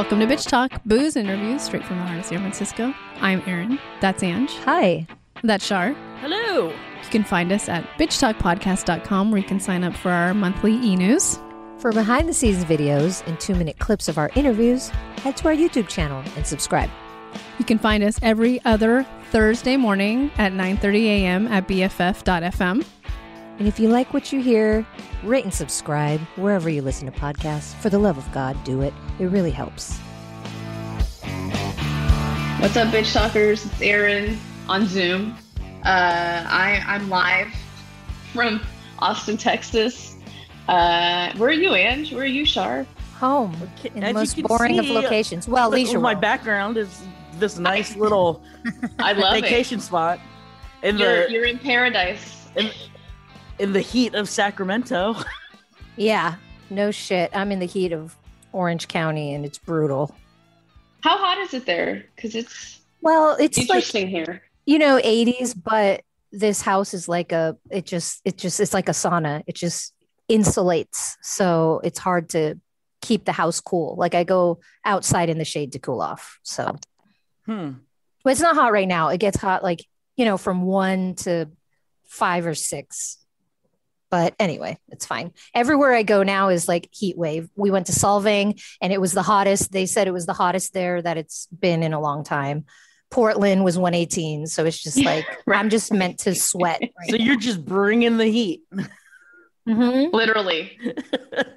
Welcome to Bitch Talk, booze interviews straight from the heart of San Francisco. I'm Erin. That's Ange. Hi. That's Char. Hello. You can find us at bitchtalkpodcast.com where you can sign up for our monthly e news. For behind the scenes videos and two minute clips of our interviews, head to our YouTube channel and subscribe. You can find us every other Thursday morning at 9:30 a.m. at bff.fm. And if you like what you hear, rate and subscribe wherever you listen to podcasts. For the love of God, do it. It really helps. What's up, bitch talkers? It's Erin on Zoom. Uh, I, I'm live from Austin, Texas. Uh, where are you, Ange? Where are you, Char? Home in as the most can boring of locations. Well, Look, leisure. my World. background is this nice little I love vacation spot in. You're, the you're in paradise. in, in the heat of Sacramento. Yeah, no shit. I'm in the heat of Orange County and it's brutal. How hot is it there? Because it's Well, it's like here. you know 80s but this house is like a it just it just it's like a sauna it just insulates so it's hard to keep the house cool like i go outside in the shade to cool off so Hmm. but it's not hot right now it gets hot like you know from one to five or six but anyway it's fine. Everywhere i go now is like heat wave. We went to Solvang and it was the hottest. They said it was the hottest there that it's been in a long time. Portland was 118 so it's just like i'm just meant to sweat So you're just bringing the heat. Mhm. Literally.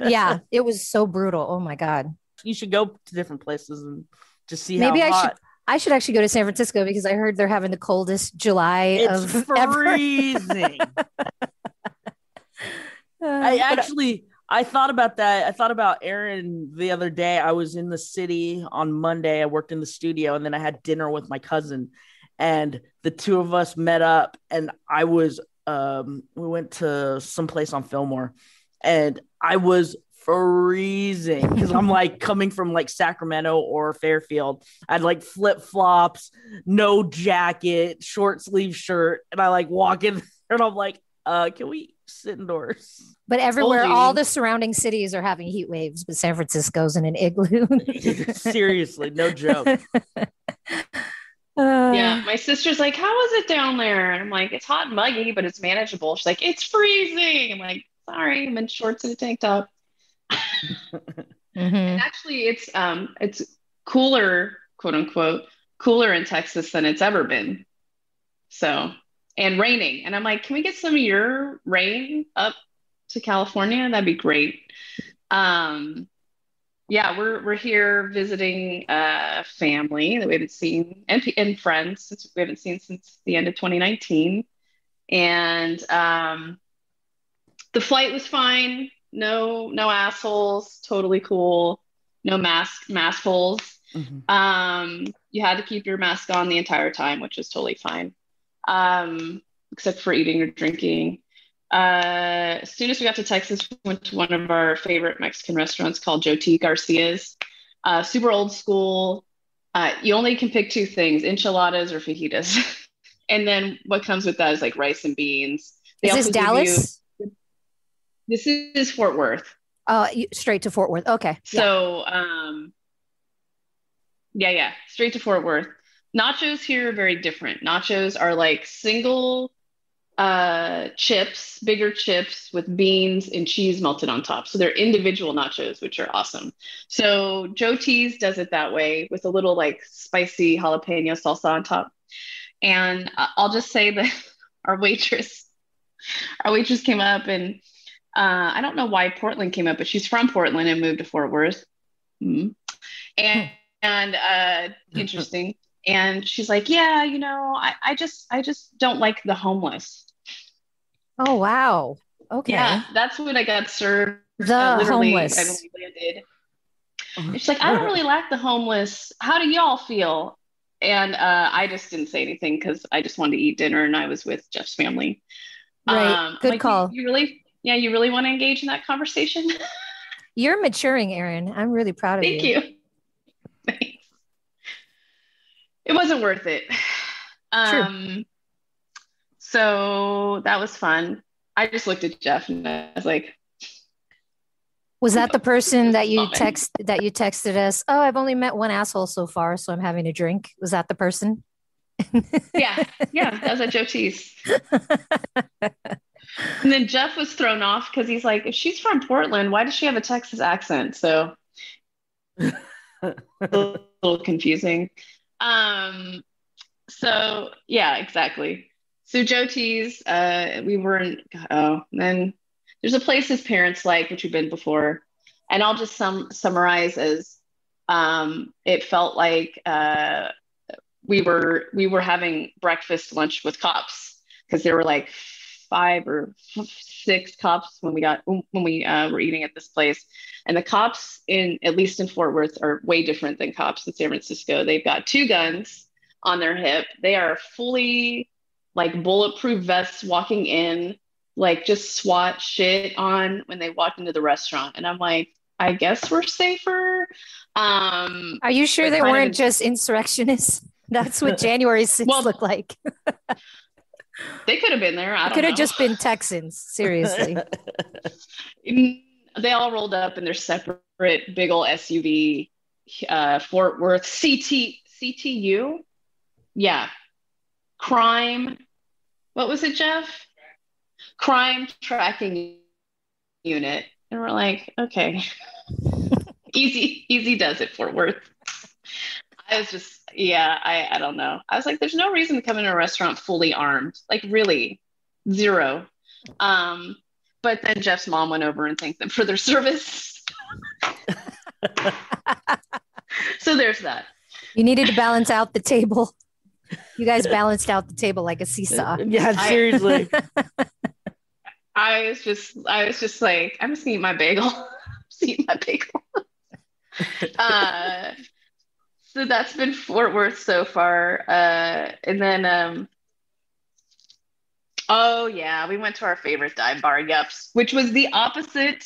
yeah it was so brutal. Oh my god. You should go to different places and just see Maybe how I should- i should actually go to san francisco because i heard they're having the coldest july It's of ever. freezing. I Uh, actually I thought about that. I thought about Erin the other day. I was in the city on Monday. I worked in the studio and then I had dinner with my cousin and the two of us met up and I was um we went to some place on Fillmore and I was freezing because I'm like coming from like Sacramento or Fairfield. I had like flip flops, no jacket, short sleeve shirt, and I like walk in and I'm like, uh, can we sit indoors? But everywhere, all the surrounding cities are having heat waves, but San Francisco's in an igloo. Seriously, no joke. Uh, Yeah. My sister's like, How is it down there? And I'm like, It's hot and muggy, but it's manageable. She's like, It's freezing. I'm like, Sorry, I'm in shorts and a tank top. mhm. And actually, it's um, it's cooler, quote unquote, cooler in Texas than it's ever been. So, and raining. And I'm like, can we get some of your rain up to California? That'd be great. Um, yeah, we're we're here visiting a family that we haven't seen and and friends since we haven't seen since the end of 2019. And um, the flight was fine. No, no assholes. Totally cool. No mask, mask holes. Mhm. Um, you had to keep your mask on the entire time, which is totally fine. Um, except for eating or drinking. Uh, as soon as we got to Texas, we went to one of our favorite Mexican restaurants called Joe T. Garcia's. Uh, super old school. Uh, you only can pick two things: enchiladas or fajitas. and then what comes with that is like rice and beans. They Is this give you- Dallas? this is Fort Worth. Uh, you- straight to Fort Worth. Okay. Yeah. So, um, yeah, yeah, straight to Fort Worth. Nachos here are very different. Nachos are like single uh chips, bigger chips with beans and cheese melted on top. So they're individual nachos, which are awesome. So Joe T's does it that way with a little like spicy jalapeno salsa on top. And I'll just say that our waitress, our waitress came up and uh, I don't know why Portland came up, but she's from Portland and moved to Fort Worth. Hmm. And and uh, interesting. And she's like, yeah, you know, I, I just I just don't like the homeless. Oh wow. Okay. Yeah, that's what I got served. The uh, homeless. I only landed. And she's like, I don't really like the homeless. How do y'all feel? And uh, I just didn't say anything because I just wanted to eat dinner and I was with Jeff's family. Right. Um, Good like, call. You, you really, yeah, you really want to engage in that conversation? You're maturing, Erin. I'm really proud of you. Thank you. you. Thanks. It wasn't worth it. Um, so that was fun. I just looked at Jeff and I was like, Was that the person that you Fine. text that you texted us? Oh, I've only met one asshole so far, so I'm having a drink. Was that the person? Yeah, yeah, that was at Joe T's. And then Jeff was thrown off because he's like, if she's from Portland, why does she have a Texas accent? So a little confusing. Um, so yeah, exactly. So Joe T's, uh, we were in, oh, then there's a place his parents like, which we've been before. And I'll just sum, summarize as um, it felt like uh, we were we were having breakfast lunch with cops because there were like five or six cops when we got when we uh, were eating at this place. And the cops in at least in fort worth are way different than cops in san francisco. They've got two guns on their hip. They are fully like bulletproof vests walking in like just swat shit on when they walk into the restaurant. And i'm like i guess we're safer. Um Are you sure they weren't in- just insurrectionists? That's what January 6th Well, looked like. they could have been there i could have just been Texans, seriously. They all rolled up in their separate big old SUV, uh, Fort Worth CT CTU, yeah, crime. What was it, Jeff? Crime tracking unit, and we're like, okay, easy, easy does it, Fort Worth. I was just, yeah, I, I don't know. I was like, there's no reason to come in a restaurant fully armed, like really, zero. Um, but then Jeff's mom went over and thanked them for their service. so there's that. You needed to balance out the table. You guys balanced out the table like a seesaw. yeah, I- seriously. I was just, I was just like, I'm just gonna eat my bagel. just eat my bagel. uh, so that's been Fort Worth so far. Uh, and then, um, oh yeah, we went to our favorite dive bar, Yups, which was the opposite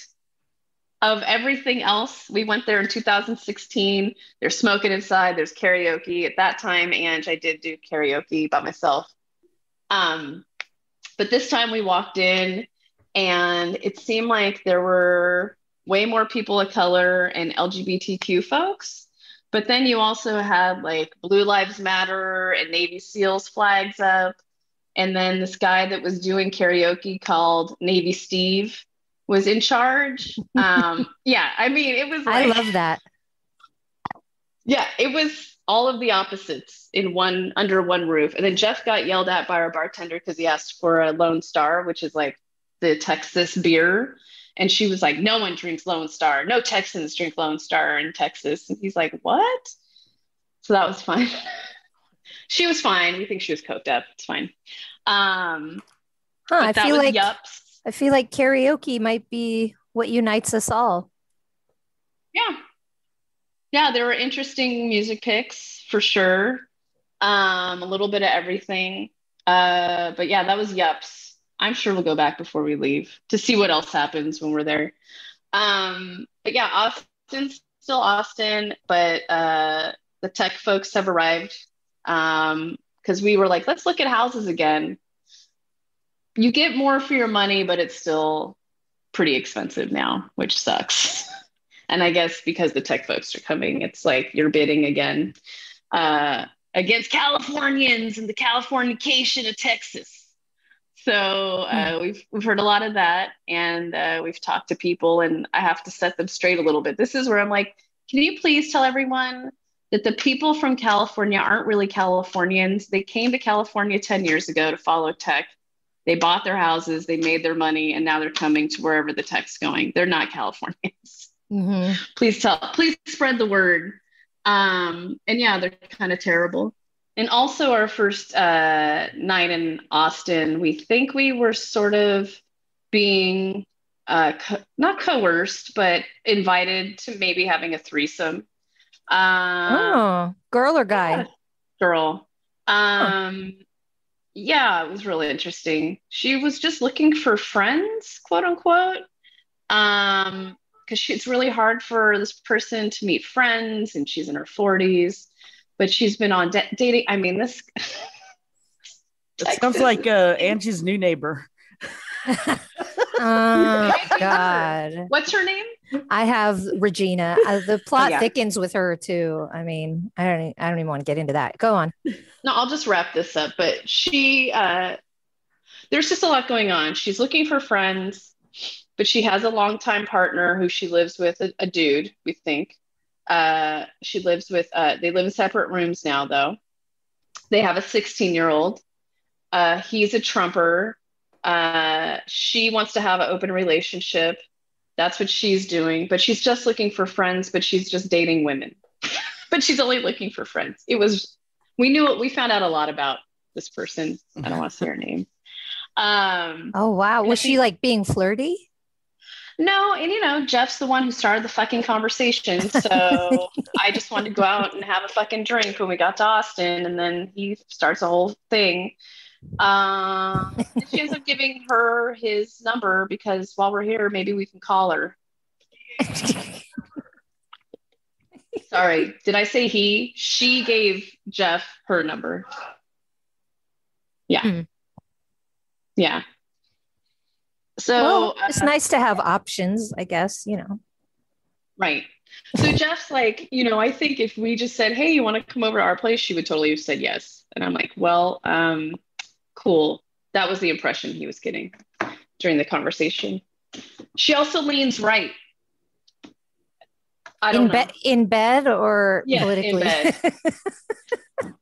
of everything else. We went there in 2016. There's smoking inside. There's karaoke. At that time, Ange, I did do karaoke by myself. Um, but this time we walked in, and it seemed like there were way more people of color and LGBTQ folks. But then you also had like Blue Lives Matter and Navy SEALs flags up. And then this guy that was doing karaoke called Navy Steve was in charge. Um, yeah, I mean, it was I love that. yeah, it was all of the opposites in one under one roof. And then Jeff got yelled at by our bartender because he asked for a Lone Star, which is like the Texas beer. And she was like, No one drinks Lone Star. No Texans drink Lone Star in Texas. And he's like, What? So that was fun. she was fine. We think she was coked up. It's fine. Um, Huh, I feel like yups. I feel like karaoke might be what unites us all. Yeah. Yeah, there were interesting music picks for sure. Um, a little bit of everything. Uh, but yeah, that was Yups. I'm sure we'll go back before we leave to see what else happens when we're there. Um, but yeah, Austin's still Austin, but uh, the tech folks have arrived. Um, because we were like, let's look at houses again. You get more for your money, but it's still pretty expensive now, which sucks. And I guess because the tech folks are coming, it's like you're bidding again uh, against Californians and the Californication of Texas. So uh, we've we've heard a lot of that, and uh, we've talked to people, and I have to set them straight a little bit. This is where I'm like, can you please tell everyone that the people from California aren't really Californians? They came to California 10 years ago to follow tech. They bought their houses, they made their money, and now they're coming to wherever the tech's going. They're not Californians Mhm. please tell please spread the word um and yeah they're kind of terrible and also our first uh night in austin we think we were sort of being uh co- not coerced but invited to maybe having a threesome. Um Oh, girl or guy? yeah, girl. Um yeah it was really interesting. She was just looking for friends quote unquote. Um because it's really hard for this person to meet friends and she's in her 40s but she's been on da- dating i mean this That sounds like uh, Angie's new neighbor. Oh God. what's her name I have Regina. Uh, the plot Yeah. thickens with her too. I mean, I don't. I don't even want to get into that. Go on. No, I'll just wrap this up. But she, uh, there's just a lot going on. She's looking for friends, but she has a longtime partner who she lives with, a, a dude, we think. Uh, she lives with, uh, they live in separate rooms now, though. They have a 16 year old. Uh, he's a Trumper. Uh, she wants to have an open relationship. That's what she's doing. But she's just looking for friends, but she's just dating women. but she's only looking for friends. It was we knew we found out a lot about this person. I don't want to say her name. Um, Oh wow, was she like being flirty? No, and you know, Jeff's the one who started the fucking conversation. So I just wanted to go out and have a fucking drink when we got to Austin, and then he starts a whole thing. Um, and she ends up giving her his number because while we're here, maybe we can call her. Sorry, did I say he? She gave Jeff her number. Yeah. Hmm. Yeah. So well, it's uh, nice to have options, I guess. You know. right. So Jeff's like, you know, I think if we just said, "Hey, you want to come over to our place?" she would totally have said yes. And I'm like, "Well, um, cool." That was the impression he was getting during the conversation. She also leans right. I don't in know. bed, in bed, or Yeah, in politically. bed.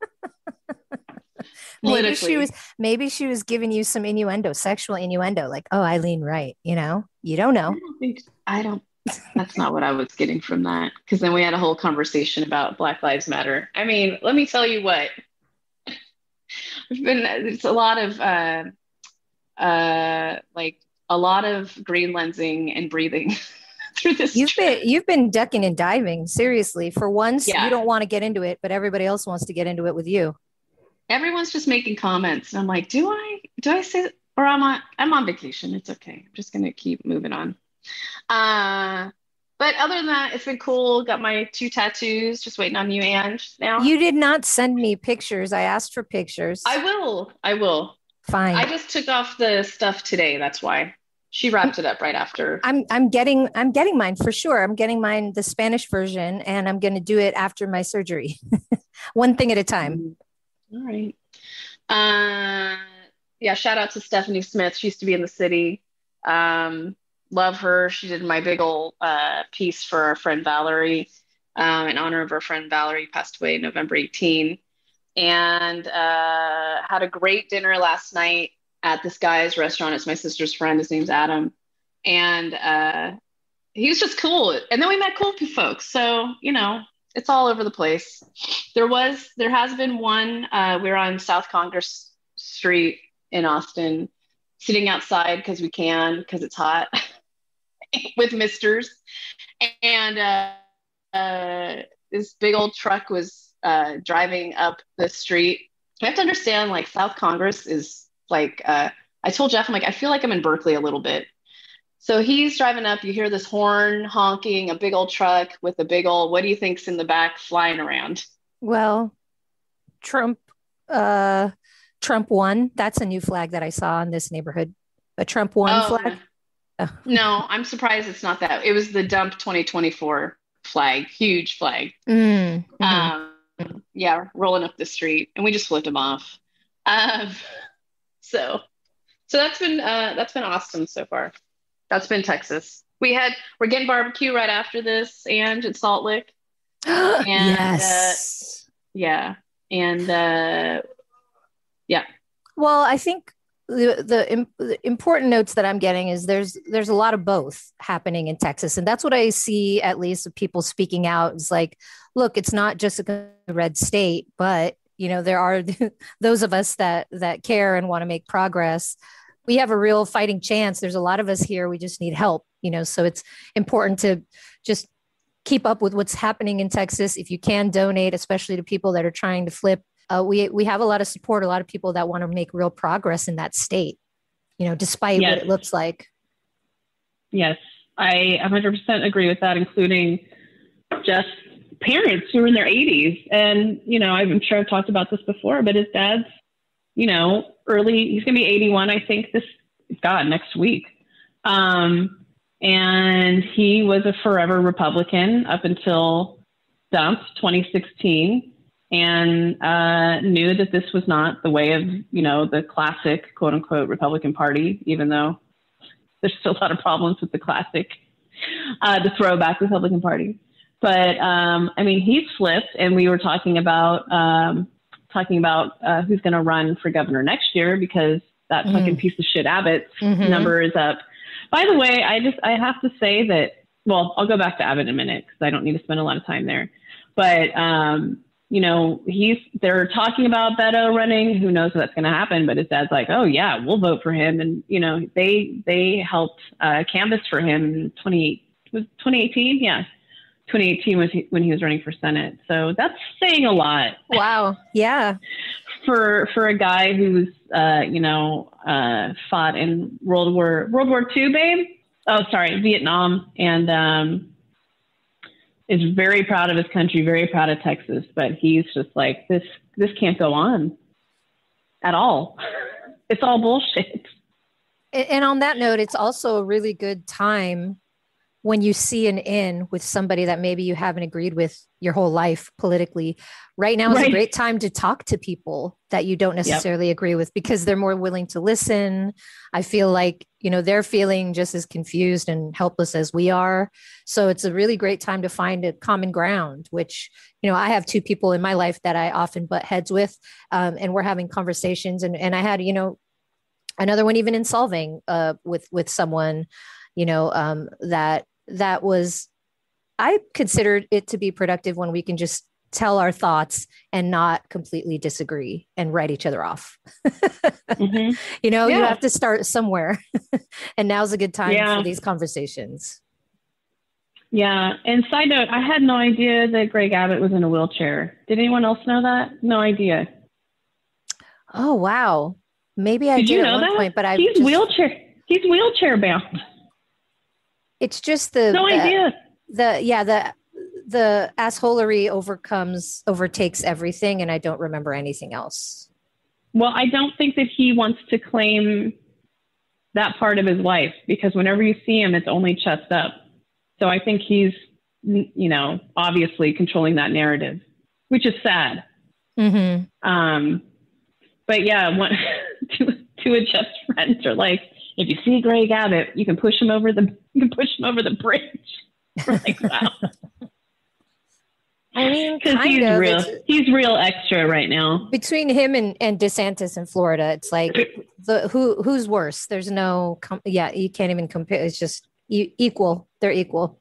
maybe she was. Maybe she was giving you some innuendo, sexual innuendo, like, "Oh, Eileen lean right." You know, you don't I know. don't think I don't. That's not what I was getting from that. Because then we had a whole conversation about Black Lives Matter. I mean, let me tell you what. It's been it's a lot of uh, uh, like a lot of green lensing and breathing through this. You've trip. been you've been ducking and diving. Seriously, for once, Yeah. you don't want to get into it, but everybody else wants to get into it with you. Everyone's just making comments, and I'm like, do I do I say or I'm on I'm on vacation. It's okay. I'm just gonna keep moving on. Uh, but other than that, it's been cool. Got my two tattoos. Just waiting on you, Ange. Now You did not send me pictures. I asked for pictures. I will. I will. Fine. I just took off the stuff today. That's why she wrapped it up right after. I'm I'm getting I'm getting mine for sure. I'm getting mine the Spanish version, and I'm going to do it after my surgery, one thing at a time. All right. Uh, yeah. Shout out to Stephanie Smith. She used to be in the city. Um, love her. She did my big old uh, piece for our friend Valerie um, in honor of our friend Valerie, passed away November 18. And uh, had a great dinner last night at this guy's restaurant. It's my sister's friend. His name's Adam. And uh, he was just cool. And then we met cool folks. So, you know, it's all over the place. There was, there has been one. Uh, we are on South Congress Street in Austin, sitting outside because we can, because it's hot, with misters. And uh, uh, this big old truck was uh, driving up the street. You have to understand, like, South Congress is like, uh, I told Jeff, I'm like, I feel like I'm in Berkeley a little bit. So he's driving up, you hear this horn honking, a big old truck with a big old, what do you think's in the back flying around? Well, Trump, uh, Trump one. That's a new flag that I saw in this neighborhood. A Trump one Oh, flag. Oh. No, I'm surprised it's not that. It was the Dump 2024 flag, huge flag. Mm, mhm. Um, yeah, rolling up the street, and we just flipped him off. Um, so, so that's been uh, that's been awesome so far. That's been Texas. We had we're getting barbecue right after this, and at Salt Lick. and, yes. Yeah, and uh, yeah. Well, I think the the, the important notes that I'm getting is there's there's a lot of both happening in Texas, and that's what I see at least of people speaking out. Is like, look, it's not just a red state, but you know there are those of us that that care and want to make progress. We have a real fighting chance. There's a lot of us here. We just need help, you know. So it's important to just keep up with what's happening in Texas. If you can donate, especially to people that are trying to flip uh, we we have a lot of support, a lot of people that want to make real progress in that state. You know, despite Yes. what it looks like. Yes, I 100% agree with that, including just parents who are in their 80s. And, you know, I'm sure I've talked about this before, but his dad's, you know, early, he's going to be 81, I think, this, God, next week. Um, and he was a forever Republican up until Dump 2016, and uh, knew that this was not the way of you know the classic quote unquote Republican Party, even though there's still a lot of problems with the classic, uh, the throwback Republican Party. But um, I mean, he's flipped, and we were talking about um, talking about uh, who's going to run for governor next year because that mm. fucking piece of shit Abbott's mm-hmm. number is up. By the way, I just I have to say that. Well, I'll go back to Abbott in a minute because I don't need to spend a lot of time there. But um, you know, he's they're talking about Beto running. Who knows if that's going to happen? But his dad's like, oh yeah, we'll vote for him. And you know, they they helped uh, canvass for him in 20 was 2018. Yeah, 2018 was when he was running for Senate. So that's saying a lot. Wow. Yeah. for for a guy who's uh, you know uh, fought in World War World War II, babe. Oh, sorry, Vietnam, and um, is very proud of his country, very proud of Texas. But he's just like this. This can't go on at all. it's all bullshit. And on that note, it's also a really good time when you see an in with somebody that maybe you haven't agreed with your whole life politically right now is right. a great time to talk to people that you don't necessarily yep. agree with because they're more willing to listen i feel like you know they're feeling just as confused and helpless as we are so it's a really great time to find a common ground which you know i have two people in my life that i often butt heads with um, and we're having conversations and, and i had you know another one even in Solvang uh, with with someone you know um, that that was I considered it to be productive when we can just tell our thoughts and not completely disagree and write each other off. mm-hmm. You know, yeah. you have to start somewhere. and now's a good time yeah. for these conversations. Yeah. And side note, I had no idea that Greg Abbott was in a wheelchair. Did anyone else know that? No idea. Oh wow. Maybe I did, did you know at one that? point, but I he's just... wheelchair he's wheelchair bound. It's just the no the, idea. The yeah the the assholery overcomes overtakes everything, and I don't remember anything else. Well, I don't think that he wants to claim that part of his life because whenever you see him, it's only chest up. So I think he's, you know, obviously controlling that narrative, which is sad. Mm-hmm. Um, but yeah, one, two, two of Jeff's friends are like, if you see Greg Abbott, you can push him over the you can push him over the bridge. like, wow. I mean, because he's of, real. He's real extra right now. Between him and, and DeSantis in Florida, it's like the who who's worse. There's no, com- yeah, you can't even compare. It's just equal. They're equal.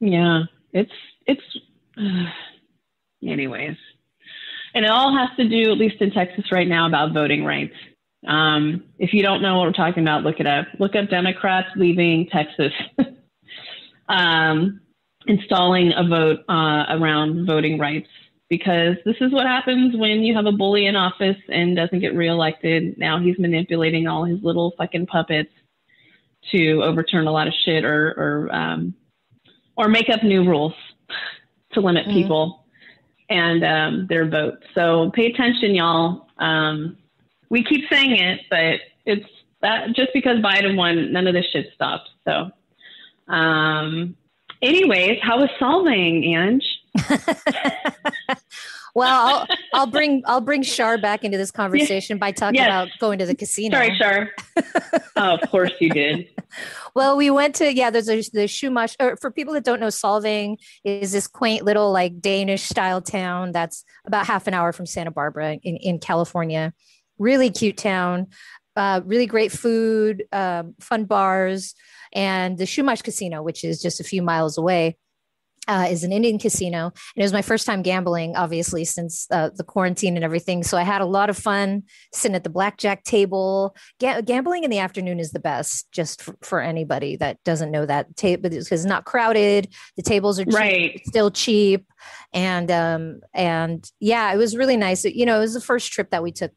Yeah, it's it's. Uh, anyways, and it all has to do, at least in Texas right now, about voting rights. Um, if you don't know what we're talking about, look it up. Look up Democrats leaving Texas, um, installing a vote uh, around voting rights, because this is what happens when you have a bully in office and doesn't get reelected. Now he's manipulating all his little fucking puppets to overturn a lot of shit or or um, or make up new rules to limit mm-hmm. people and um, their vote. So pay attention, y'all. Um, we keep saying it, but it's that just because Biden won, none of this shit stopped. So, um, anyways, how was Solvang, Ange? well, I'll, I'll bring I'll bring Char back into this conversation by talking yes. about going to the casino. Sorry, Char. oh, of course you did. well, we went to yeah. There's a the Chumash. Or for people that don't know, Solvang is this quaint little like Danish style town that's about half an hour from Santa Barbara in in California really cute town, uh, really great food, uh, fun bars, and the Chumash Casino, which is just a few miles away. Uh, is an Indian casino. And it was my first time gambling, obviously, since uh, the quarantine and everything. So I had a lot of fun sitting at the blackjack table. Ga- gambling in the afternoon is the best, just for, for anybody that doesn't know that. Ta- because it's not crowded, the tables are cheap, right. still cheap, and um, and yeah, it was really nice. You know, it was the first trip that we took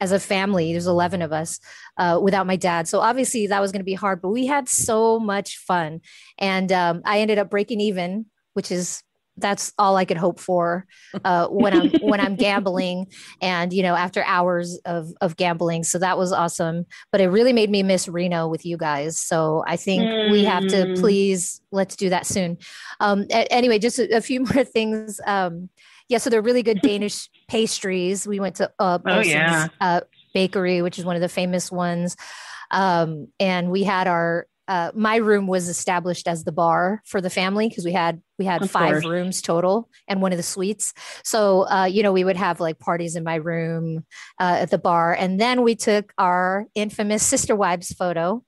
as a family. There's 11 of us uh, without my dad. So obviously that was going to be hard, but we had so much fun. And um, I ended up breaking even, which is that's all I could hope for uh, when I'm when I'm gambling, and you know, after hours of of gambling. So that was awesome. But it really made me miss Reno with you guys. So I think mm. we have to Mm. please let's do that soon. Um, anyway, just a, a few more things. Um, yeah, so they're really good Danish pastries. We went to uh, Oh, yeah. uh, bakery, which is one of the famous ones. Um, and we had our uh, my room was established as the bar for the family because we had we had Of five course. rooms total and one of the suites. So uh, you know we would have like parties in my room uh, at the bar, and then we took our infamous sister wives photo,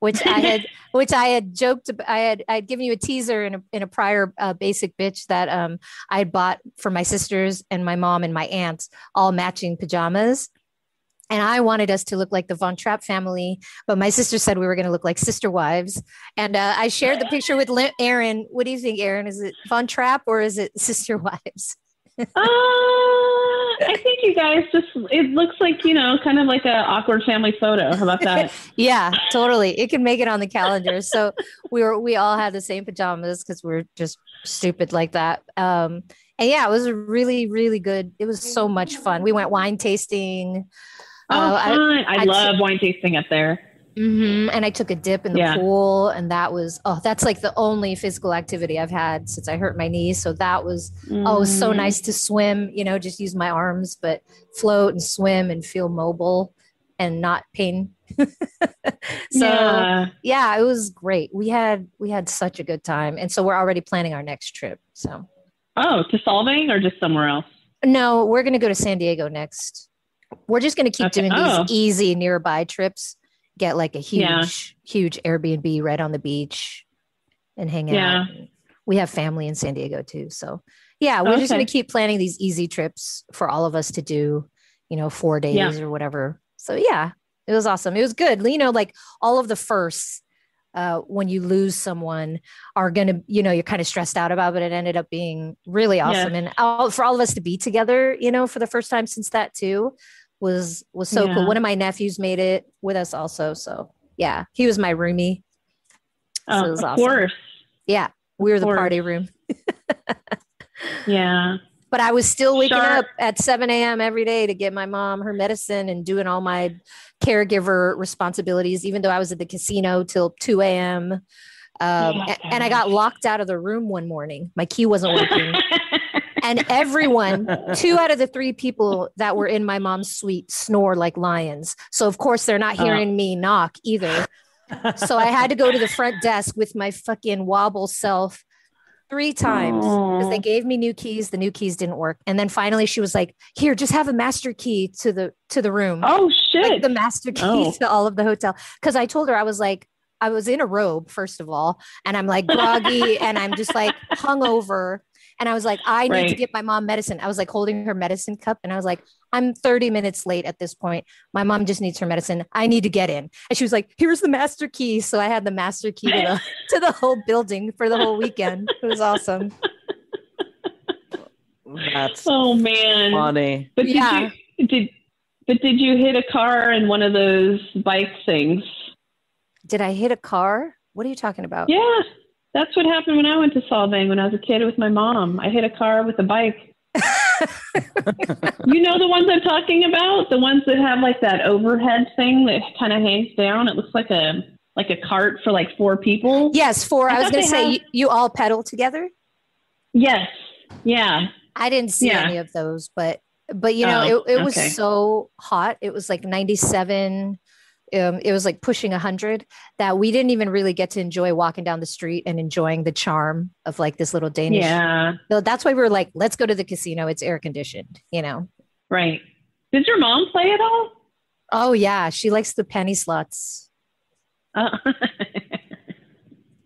which I had which I had joked. I had I had given you a teaser in a in a prior uh, basic bitch that um I had bought for my sisters and my mom and my aunts all matching pajamas. And I wanted us to look like the Von Trapp family, but my sister said we were going to look like sister wives. And uh, I shared the picture with Erin. What do you think, Erin? Is it Von Trapp or is it sister wives? Uh, I think you guys just, it looks like, you know, kind of like a awkward family photo. How about that? yeah, totally. It can make it on the calendar. So we were we all had the same pajamas because we're just stupid like that. Um, and yeah, it was really really good. It was so much fun. We went wine tasting. Oh, Uh, I- fun. I, I love wine tasting up there. Hmm And I took a dip in the Yeah. pool, and that was oh, that's like the only physical activity I've had since I hurt my knee. So that was oh, was so Mm. nice to swim. You know, just use my arms, but float and swim and feel mobile and not pain. so yeah. yeah it was great we had we had such a good time and so we're already planning our next trip so Oh, to Solvang or just somewhere else? no we're going to go to san diego next we're just going to keep Okay. doing Oh. these easy nearby trips get like a huge Yeah. huge airbnb right on the beach and hang Yeah. out we have family in san diego too so yeah we're just going to keep planning these easy trips for all of us to do you know four days Yeah. or whatever so yeah it was awesome it was good you know like all of the firsts uh, when you lose someone are going to, you know, you're kind of stressed out about, but it ended up being really awesome. And all, for all of us to be together, you know, for the first time since that too was, was so Yeah. cool. One of my nephews made it with us also. So yeah, he was my roomie. Oh, it was of awesome. course. Yeah. We were the party room, Yeah. but I was still waking Sure. up at 7 a.m. every day to get my mom her medicine and doing all my caregiver responsibilities, even though I was at the casino till 2 a.m. Um, my a- and I got locked out of the room one morning. My key wasn't working. and everyone, two out of the three people that were in my mom's suite snore like lions. So, of course, they're not Oh. hearing me knock either. So, I had to go to the front desk with my fucking wobble self three times because they gave me new keys. The new keys didn't work. And then finally, she was like, Here, just have a master key to the to the room oh shit. like the master key Oh. to all of the hotel. Because I told her I was like, I was in a robe, first of all, and I'm like groggy and I'm just like hungover. And I was like, I need to get my mom medicine. I was like holding her medicine cup and I was like, I'm 30 minutes late at this point. My mom just needs her medicine. I need to get in. And she was like, here's the master key. So I had the master key to the, to the whole building for the whole weekend. It was awesome. That's oh man. funny. But did Yeah. you did but did you hit a car in one of those bike things? Did I hit a car? What are you talking about? Yeah. That's what happened when I went to Solvang when I was a kid with my mom. I hit a car with a bike. you know the ones I'm talking about? The ones that have like that overhead thing that kind of hangs down. It looks like a like a cart for like four people. Yes, four. I I was going to say, have- you, all pedal together? Yes. Yeah. I didn't see Yeah. any of those, but but you know, Oh, it, it was okay. so hot. It was like 97. Um, it was like pushing 100 that we didn't even really get to enjoy walking down the street and enjoying the charm of like this little Danish. Yeah. So that's why we were like, let's go to the casino. It's air conditioned, you know. Right. Did your mom play at all? Oh yeah, she likes the penny slots. Uh,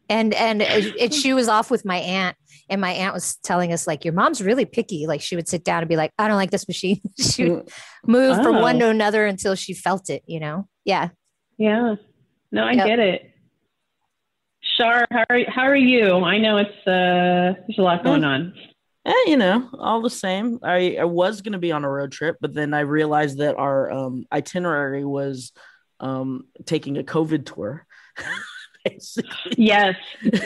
And and it, it- she was off with my aunt, and my aunt was telling us like, your mom's really picky. Like she would sit down and be like, I don't like this machine. she would move from one to another until she felt it. You know? Yeah. yeah. No, I Yep. get it. Char, how are, how are you? I know it's uh there's a lot going on. Eh, you know, all the same. I, I was going to be on a road trip, but then I realized that our um, itinerary was um, taking a COVID tour. Yes.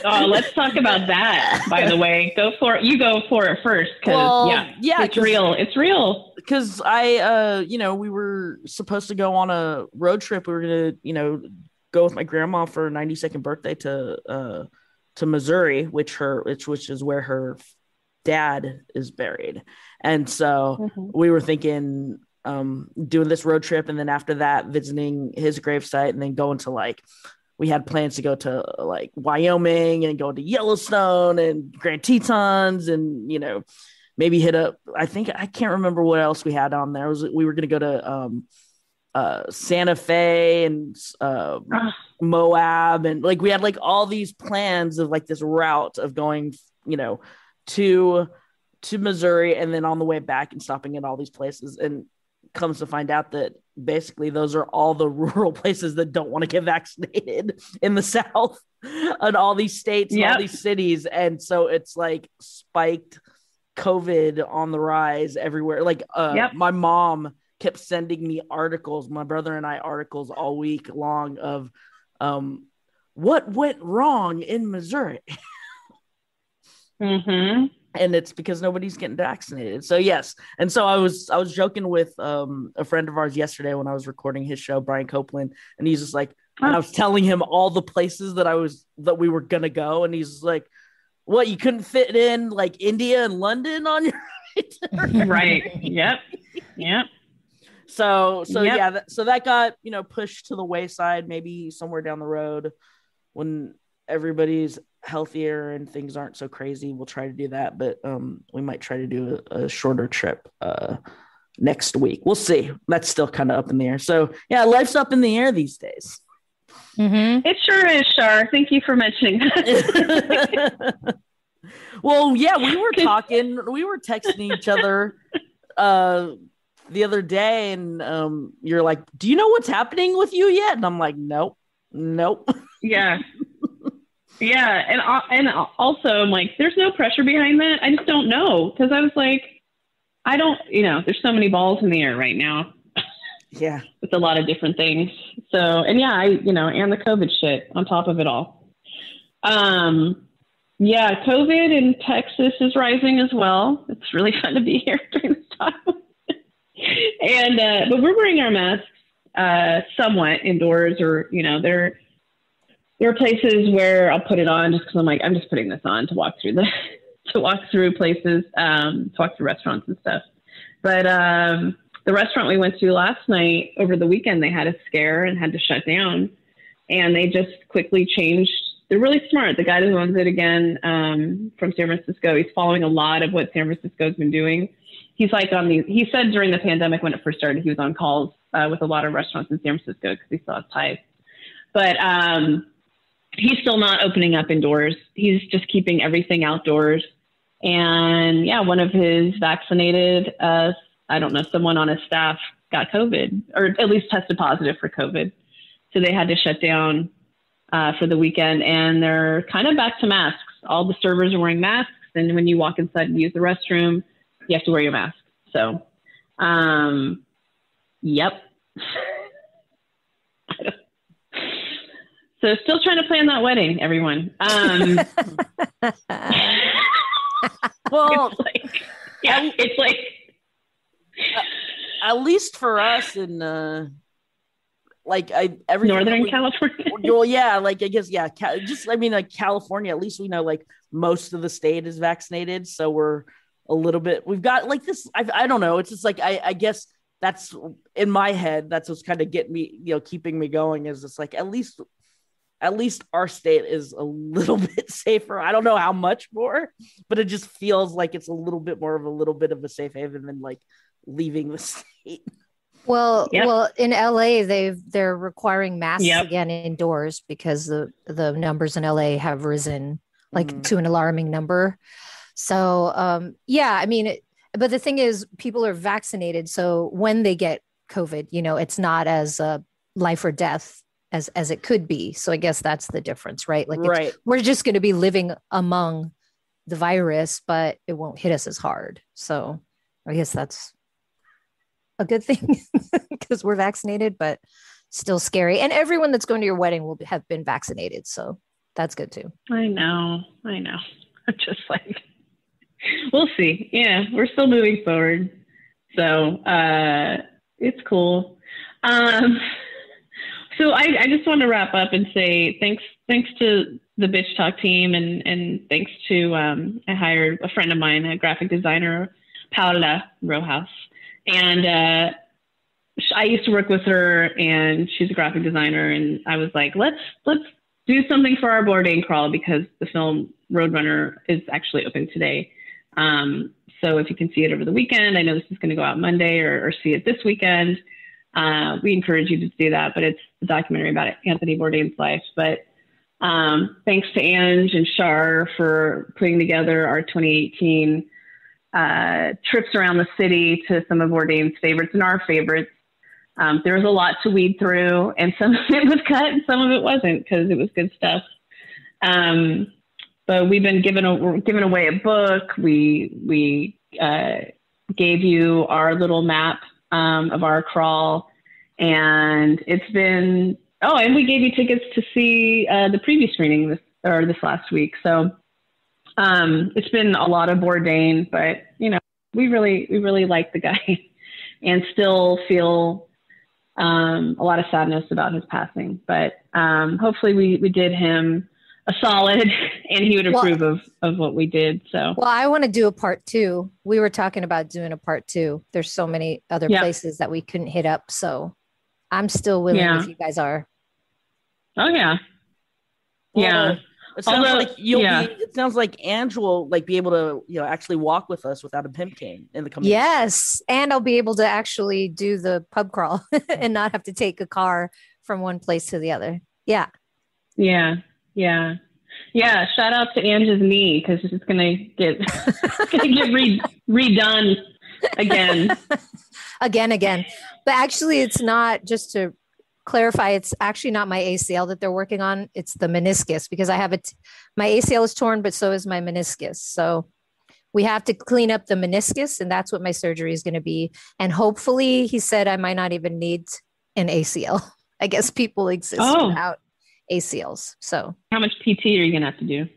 Oh, let's talk about that. By the way, go for it. You go for it first, because Well, yeah, yeah, it's real. It's real. Because I, uh, you know, we were supposed to go on a road trip. We were gonna, you know, go with my grandma for her 92nd birthday to, uh, to Missouri, which her, which which is where her dad is buried, and so we were thinking, um, doing this road trip, and then after that, visiting his gravesite, and then going to like. We had plans to go to like Wyoming and go to Yellowstone and Grand Tetons and you know maybe hit up i think i can't remember what else we had on there. It was we were going to go to um uh santa fe and uh Ah. moab and like we had like all these plans of like this route of going you know to to missouri and then on the way back and stopping at all these places. And comes to find out that basically those are all the rural places that don't want to get vaccinated in the south and all these states and all these cities. And so it's like spiked covid on the rise everywhere like uh Yep. my mom kept sending me articles my brother and i articles all week long of um what went wrong in missouri Mm-hmm. and it's because nobody's getting vaccinated. So yes, and so I was I was joking with um a friend of ours yesterday when I was recording his show, Brian Copeland, and he's just like, I was telling him all the places that I was that we were gonna go, and he's like, "What? You couldn't fit in like India and London on your?" Right. Yep. Yep. So so Yep. yeah, that, so that got you know pushed to the wayside. Maybe somewhere down the road, when everybody's healthier and things aren't so crazy, we'll try to do that. But um, we might try to do a, a shorter trip uh next week. We'll see. That's still kind of up in the air. So yeah, life's up in the air these days. Mm-hmm. It sure is, Char. Thank you for mentioning that. well, yeah, we were talking, we were texting each other uh the other day, and um you're like, Do you know what's happening with you yet? And I'm like, Nope, nope. yeah. Yeah, and uh, and also I'm like, there's no pressure behind that. I just don't know because I was like, I don't, you know, there's so many balls in the air right now Yeah. With a lot of different things. So, and yeah, I, you know, and the COVID shit on top of it all. Um, yeah, COVID in Texas is rising as well. It's really fun to be here during this time. and, uh, but we're wearing our masks, uh, somewhat indoors or, you know, there, there are places where I'll put it on just because I'm like, I'm just putting this on to walk through the, to walk through places, um, to walk through restaurants and stuff. But, um, the restaurant we went to last night over the weekend, they had a scare and had to shut down. And they just quickly changed. They're really smart. The guy that owns it again um, from San Francisco, he's following a lot of what San Francisco's been doing. He's like on the, he said during the pandemic when it first started, he was on calls uh, with a lot of restaurants in San Francisco because he saw his ties. But um, he's still not opening up indoors. He's just keeping everything outdoors. And yeah, one of his vaccinated uh, I don't know, someone on his staff got COVID or at least tested positive for COVID. So they had to shut down uh, for the weekend and they're kind of back to masks. All the servers are wearing masks. And when you walk inside and use the restroom, you have to wear your mask. So, um, yep. so still trying to plan that wedding, everyone. Um, Well, it's like, yeah, it's like, at least for us in uh like I every Northern California. well, yeah, like I guess yeah, Ca- just I mean like California. At least we know like most of the state is vaccinated, so we're a little bit. We've got like this. I I don't know. It's just like I I guess that's in my head. That's what's kind of getting me, you know, keeping me going. Is it's like at least at least our state is a little bit safer. I don't know how much more, but it just feels like it's a little bit more of a little bit of a safe haven than like leaving the state. Well, Yep. well, in LA, they've they're requiring masks Yep. again indoors because the the numbers in LA have risen like Mhm. to an alarming number. So, um, yeah, I mean, it, but the thing is, people are vaccinated, so when they get COVID, you know, it's not as uh, life or death as as it could be. So, I guess that's the difference, right? Like, right. we're just going to be living among the virus, but it won't hit us as hard. So, I guess that's a good thing because we're vaccinated, but still scary. And everyone that's going to your wedding will have been vaccinated. So that's good too. I know. I know. I'm just like, we'll see. Yeah, we're still moving forward. So uh, it's cool. Um, so I, I just want to wrap up and say thanks thanks to the Bitch Talk team and and thanks to um, I hired a friend of mine, a graphic designer, Paula Rojas, and uh, I used to work with her, and she's a graphic designer, and I was like, let's let's do something for our Bourdain crawl because the film Roadrunner is actually open today. Um, so if you can see it over the weekend, I know this is going to go out Monday or, or see it this weekend. Uh, we encourage you to do that, but it's a documentary about Anthony Bourdain's life. But um, thanks to Ange and Char for putting together our 2018 uh, trips around the city to some of Bourdain's favorites and our favorites. Um, there was a lot to weed through, and some of it was cut and some of it wasn't because it was good stuff. Um, but we've been given a, given away a book. We we uh, gave you our little map um, of our crawl, and it's been oh, and we gave you tickets to see uh, the preview screening this or this last week. So um, it's been a lot of Bourdain, but you know we really we really like the guy, and still feel um, a lot of sadness about his passing. But um, hopefully we we did him a solid and he would approve well, of, of what we did. So, well, I want to do a part two. We were talking about doing a part two. There's so many other places that we couldn't hit up. So I'm still willing yeah. if you guys are. Oh yeah. Well, yeah. It sounds Although, like you'll yeah. be, it sounds like Ange will like be able to, you know, actually walk with us without a pimp cane in the coming Yes. And I'll be able to actually do the pub crawl and not have to take a car from one place to the other. Yeah. Yeah. Yeah. Yeah. Shout out to Ange's knee because it's gonna get it's gonna get re- redone again. again, again. But actually it's not just to clarify, it's actually not my ACL that they're working on. It's the meniscus because I have it my ACL is torn, but so is my meniscus. So we have to clean up the meniscus, and that's what my surgery is going to be. And hopefully, he said I might not even need an ACL. I guess people exist oh. without ACLs. So, how much PT are you going to have to do?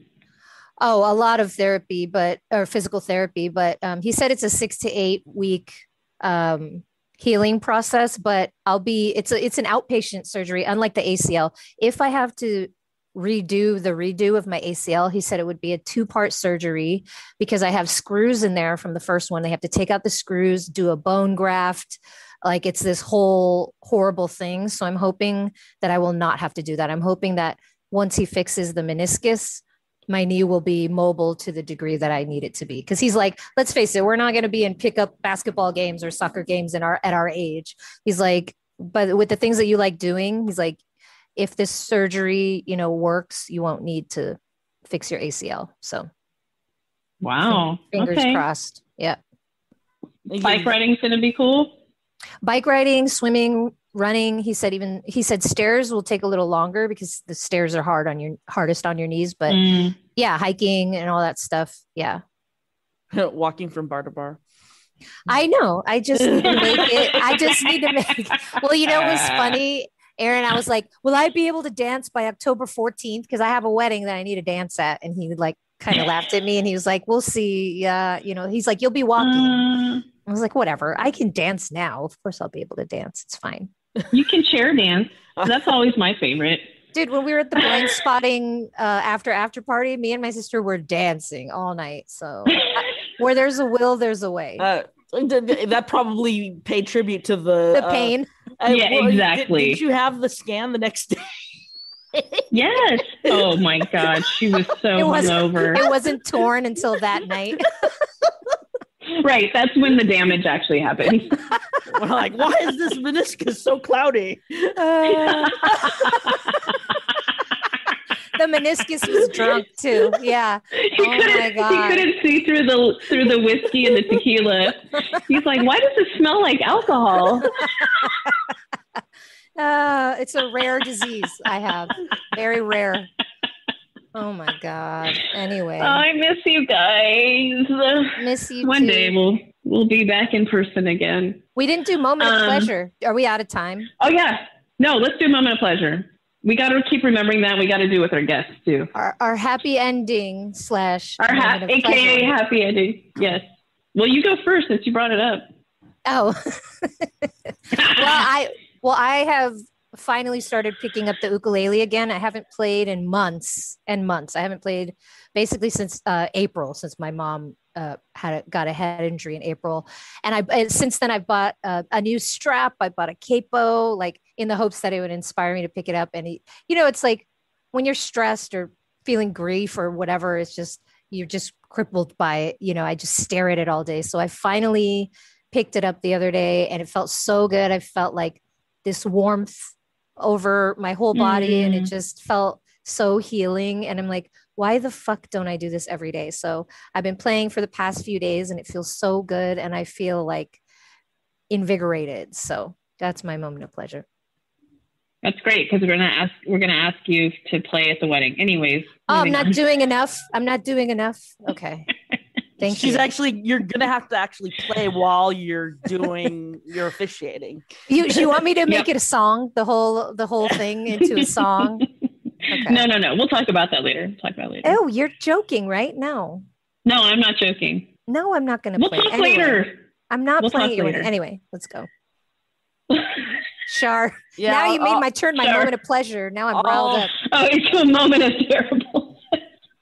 Oh, a lot of therapy, but or physical therapy. But um, he said it's a six to eight week um, healing process. But I'll be it's a it's an outpatient surgery, unlike the ACL. If I have to redo the redo of my ACL, he said it would be a two part surgery because I have screws in there from the first one. They have to take out the screws, do a bone graft like it's this whole horrible thing. So I'm hoping that I will not have to do that. I'm hoping that once he fixes the meniscus, my knee will be mobile to the degree that I need it to be. Cause he's like, let's face it, we're not going to be in pickup basketball games or soccer games in our, at our age. He's like, but with the things that you like doing, he's like, if this surgery, you know, works, you won't need to fix your ACL. So, wow. Fingers okay. crossed. Yeah. Bike riding's going to be cool bike riding, swimming, running. He said even he said stairs will take a little longer because the stairs are hard on your hardest on your knees. But mm. yeah, hiking and all that stuff. Yeah. Walking from bar to bar. I know. I just need to make it. I just need to make. Well, you know, it was funny. Erin, I was like, "Will I be able to dance by October 14th? Because I have a wedding that I need to dance at." And he like kind of laughed at me, and he was like, "We'll see." Yeah, you know, he's like, "You'll be walking." Mm. I was like, whatever. I can dance now. Of course, I'll be able to dance. It's fine. You can chair dance. That's always my favorite. Dude, when we were at the Blindspotting uh, after after party, me and my sister were dancing all night. So, where there's a will, there's a way. Uh, that probably paid tribute to the the uh, pain. Uh, yeah, well, exactly. Did, did, you have the scan the next day? yes. Oh my god, she was so it hungover. It wasn't torn until that night right. That's when the damage actually happens. We're like, why is this meniscus so cloudy? Uh, the meniscus was drunk too. Yeah. He oh my god. He couldn't see through the through the whiskey and the tequila. He's like, why does it smell like alcohol? Uh, it's a rare disease I have. Very rare. Oh my god. Anyway. I miss you guys. Miss you One too. day we'll we'll be back in person again. We didn't do moment of um, pleasure. Are we out of time? Oh yeah. No, let's do moment of pleasure. We got to keep remembering that. We got to do with our guests too. Our, our happy ending slash Our ha- of AKA pleasure. happy ending. Yes. Well, you go first since you brought it up. Oh, well, I well, I have finally started picking up the ukulele again. I haven't played in months and months. I haven't played basically since uh, April, since my mom uh, had a, got a head injury in April, and I since then I've bought a, a new strap. I bought a capo, like in the hopes that it would inspire me to pick it up. And it, you know, it's like when you're stressed or feeling grief or whatever, it's just you're just crippled by it. You know, I just stare at it all day. So I finally picked it up the other day and it felt so good. I felt like this warmth over my whole body and it Mm. just felt so healing. And I'm like, why the fuck don't I do this every day? So I've been playing for the past few days and it feels so good. And I feel like invigorated. So that's my moment of pleasure. That's great because we're gonna ask we're gonna ask you to play at the wedding. Anyways. Oh, I'm not on. doing enough. I'm not doing enough. Okay. Thank She's you. actually you're gonna have to actually play while you're doing your officiating. you you want me to make Yep. it a song, the whole the whole thing into a song? Okay. No, no, no. We'll talk about that later. Talk about later. Oh, you're joking, right? No. No, I'm not joking. No, I'm not going to We'll play. talk Anyway, later. I'm not We'll playing it later. Anyway, let's go. Char. Yeah, now you I'll- made my turn, my Char. moment of pleasure. Now I'm I'll- riled up. Oh, oh, it's a moment of terrible.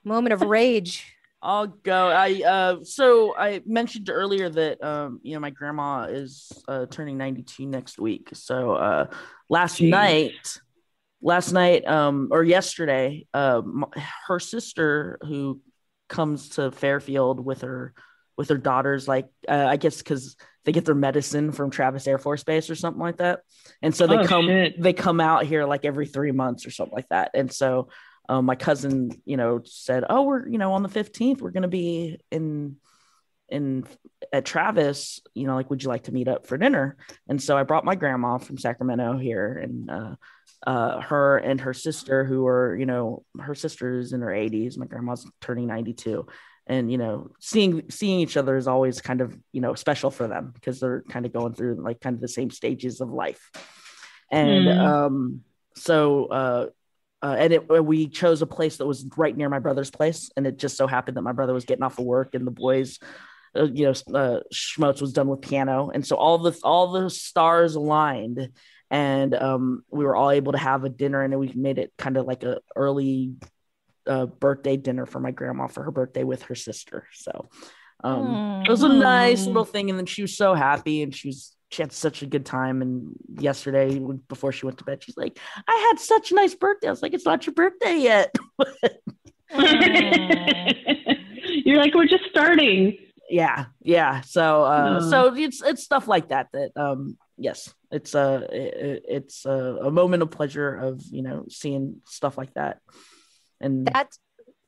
Moment of rage. I'll go. I uh so I mentioned earlier that um you know my grandma is uh turning 92 next week. So uh last Jeez. night last night um or yesterday uh, her sister who comes to Fairfield with her with her daughters like uh, I guess cuz they get their medicine from Travis Air Force Base or something like that. And so they Oh, come shit. they come out here like every 3 months or something like that. And so um, my cousin, you know, said, "Oh, we're you know on the fifteenth, we're gonna be in in at Travis. You know, like, would you like to meet up for dinner?" And so I brought my grandma from Sacramento here, and uh, uh, her and her sister, who are you know, her sister's in her eighties. My grandma's turning ninety two. And you know, seeing seeing each other is always kind of you know special for them because they're kind of going through like kind of the same stages of life. And Mm. um, so uh, uh, and it, we chose a place that was right near my brother's place, and it just so happened that my brother was getting off of work, and the boys, uh, you know, uh, Schmutz was done with piano, and so all the all the stars aligned, and um, we were all able to have a dinner, and we made it kind of like a early uh, birthday dinner for my grandma for her birthday with her sister. So um, it was a nice Mm. little thing, and then she was so happy, and she was she had such a good time. And yesterday, before she went to bed, she's like, "I had such a nice birthday." I was like, "It's not your birthday yet." You're like, we're just starting. yeah, yeah. So, uh, Oh. so it's it's stuff like that. That um, yes, it's a it, it's a, a moment of pleasure of you know seeing stuff like that, and That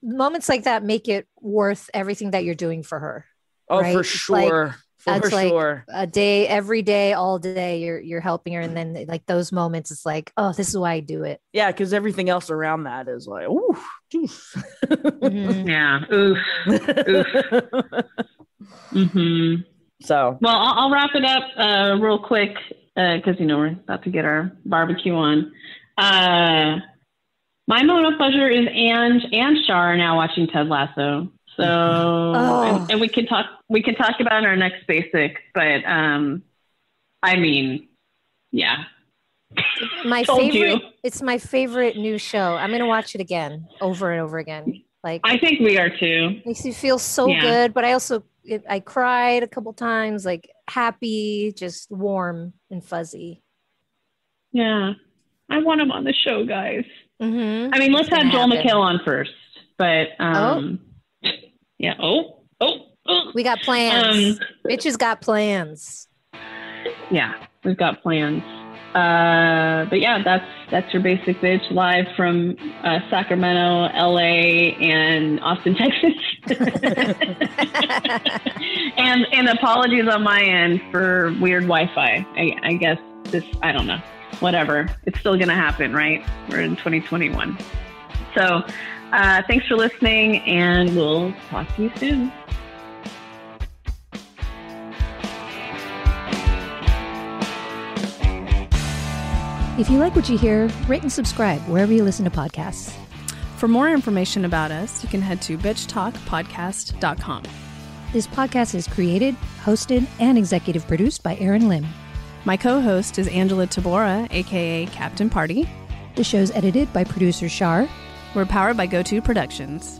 moments like that make it worth everything that you're doing for her. oh, right? for It's like- sure, for that's like- sure. A day, every day, all day, you're you're helping her, and then like those moments, it's like, oh, this is why I do it. Yeah, because everything else around that is like, ooh, oof. Mhm. Yeah. Oof. hmm so Well, I'll, I'll wrap it up uh, real quick because you know we're about to get our barbecue on. Uh, my moment of pleasure is Ange and Char are now watching Ted Lasso. So, and, and we can talk we can talk about our next basics, but um, I mean, yeah, My favorite. you. It's my favorite new show. I'm gonna watch it again, over and over again. Like I think we are too. makes you feel so Yeah. good, but I also it, I cried a couple times, like happy, just warm and fuzzy. Yeah, I want him on the show, guys. Mm-hmm. I mean, let's It's have Joel happen. McHale on first, but um, yeah. Oh, oh, oh. We got plans. Um, Bitches got plans. yeah, we've got plans. Uh, but yeah, that's that's your basic bitch live from uh, Sacramento, LA, and Austin, Texas. and and apologies on my end for weird Wi-Fi. I, I guess this I don't know. Whatever, it's still gonna happen, right? We're in 2021. So, uh, thanks for listening, and we'll talk to you soon. If you like what you hear, rate and subscribe wherever you listen to podcasts. For more information about us, you can head to bitchtalkpodcast.com. This podcast is created, hosted, and executive produced by Erin Lim. My co host is Angela Tabora, aka Captain Party. The show's edited by producer Char. We're powered by GoTo Productions.